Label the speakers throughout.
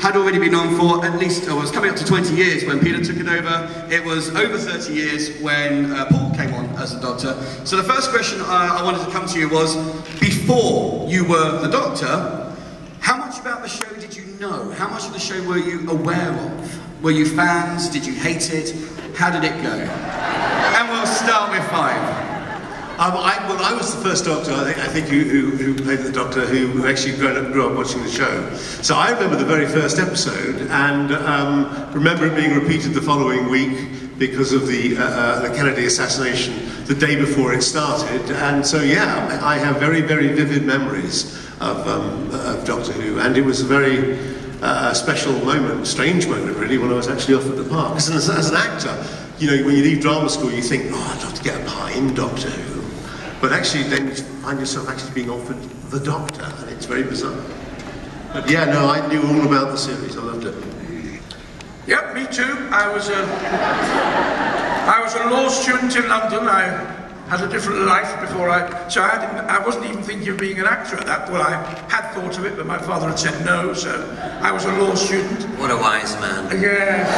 Speaker 1: had already been on for at least, oh, it was coming up to 20 years when Peter took it over. It was over 30 years when uh, Paul came on as the Doctor. So the first question I, I wanted to come to you was, before you were the Doctor, how much about the show did you know? How much of the show were you aware of? Were you fans? Did you hate it? How did it go? And we'll start with five.
Speaker 2: Um, I, well, I was the first Doctor, I think, I think who, who, who, played the Doctor who actually grew up, grew up, watching the show. So I remember the very first episode and um, remember it being repeated the following week because of the, uh, uh, the Kennedy assassination the day before it started. And so, yeah, I have very, very vivid memories of, um, of Doctor Who. And it was a very uh, special moment, strange moment, really, when I was actually off at the park. As, as an actor, you know, when you leave drama school, you think, oh, I'd love to get a part in Doctor Who. But actually, then you find yourself actually being offered the Doctor, and it's very bizarre. But yeah, no, I knew all about the series. I loved it.
Speaker 3: Yep, me too. I was a, I was a law student in London. I had a different life before I, so I, didn't, I wasn't even thinking of being an actor at that. Well, I had thought of it, but my father had said no, so I was a law student.
Speaker 4: What a wise man.
Speaker 3: Yes.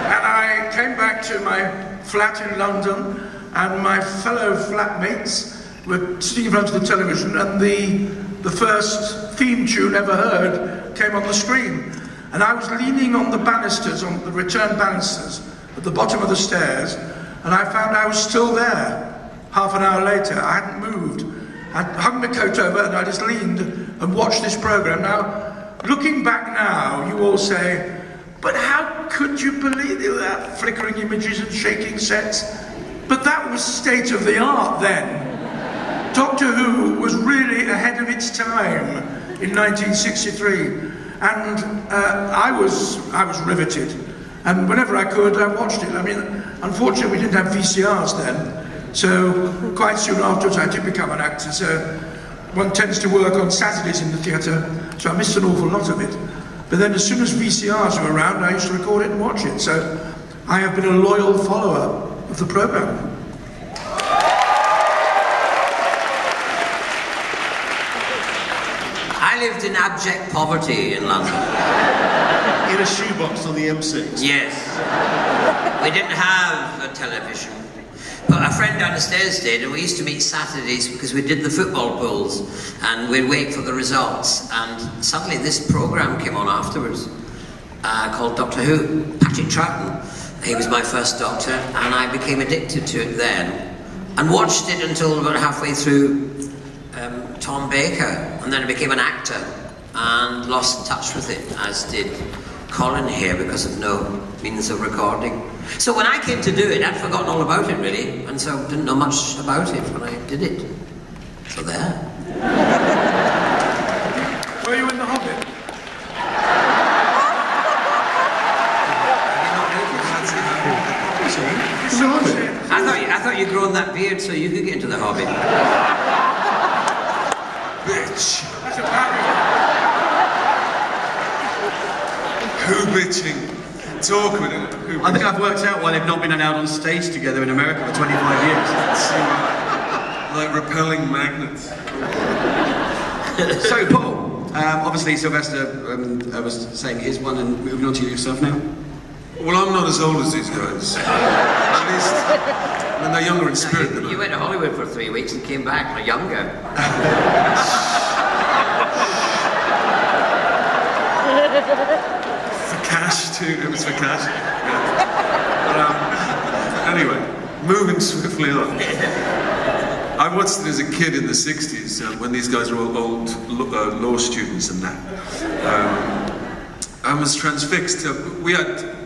Speaker 3: and I came back to my flat in London and my fellow flatmates were sitting in front of the television and the, the first theme tune ever heard came on the screen. And I was leaning on the banisters, on the return banisters, at the bottom of the stairs, and I found I was still there half an hour later. I hadn't moved. I hung my coat over and I just leaned and watched this program. Now, looking back now, you all say, but how could you believe it without flickering images and shaking sets? But that was state of the art then. Doctor Who was really ahead of its time in 1963. And uh, I, was, I was riveted. And whenever I could, I watched it. I mean, unfortunately, we didn't have VCRs then. So quite soon afterwards, I did become an actor. So one tends to work on Saturdays in the theatre, so I missed an awful lot of it. But then as soon as VCRs were around, I used to record it and watch it. So I have been a loyal follower of the program.
Speaker 4: I lived in abject poverty in London.
Speaker 2: In a shoebox on the M6?
Speaker 4: Yes. We didn't have a television. But a friend down the stairs did, and we used to meet Saturdays because we did the football pools, and we'd wait for the results. And suddenly this program came on afterwards, uh, called Doctor Who. Patrick Troughton he was my first doctor, and I became addicted to it then, and watched it until about halfway through um, Tom Baker, and then I became an actor, and lost touch with it, as did Colin here, because of no means of recording. So when I came to do it, I'd forgotten all about it, really, and so didn't know much about it when I did it. So there.
Speaker 3: Were you in The Hobbit?
Speaker 4: I you, grown that beard so you could get into the hobby.
Speaker 5: Bitch. Who bitching? Talk with it. Who
Speaker 1: I think I've worked out why they've not been allowed on stage together in America for 25 years.
Speaker 5: like repelling magnets.
Speaker 1: so, Paul, um, obviously Sylvester um, I was saying his one and moving on to yourself now.
Speaker 5: Well, I'm not as old as these guys. At least, I mean, they're younger in spirit than I
Speaker 4: You went to Hollywood for three weeks and came back younger.
Speaker 5: for cash, too. It was for cash. Yeah. But, um, anyway, moving swiftly on. I watched it as a kid in the 60s uh, when these guys were all old uh, law students and that. Um, I was transfixed. Uh, we had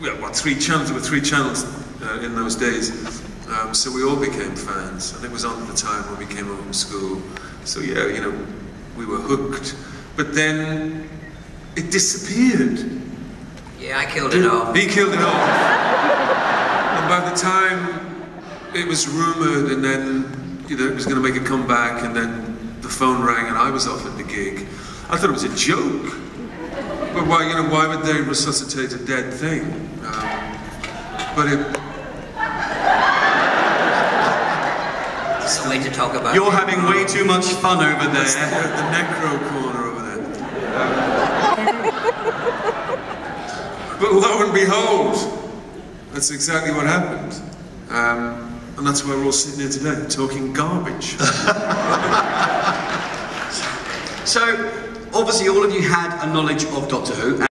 Speaker 5: we had what three channels? There were three channels uh, in those days, um, so we all became fans, and it was on at the time when we came home from school. So yeah, you know, we were hooked. But then it disappeared.
Speaker 4: Yeah, I killed it off.
Speaker 5: He killed it off. and by the time it was rumored, and then you know it was going to make a comeback, and then the phone rang, and I was offered the gig. I thought it was a joke. But why, you know, why would they resuscitate a dead thing? Um, but it.
Speaker 4: It's a way to talk about.
Speaker 1: You're having way too much fun over there.
Speaker 5: The, the necro corner over there. Um, but lo and behold, that's exactly what happened. Um, and that's why we're all sitting here today, talking garbage.
Speaker 1: so, obviously, all of you had a knowledge of Doctor Who.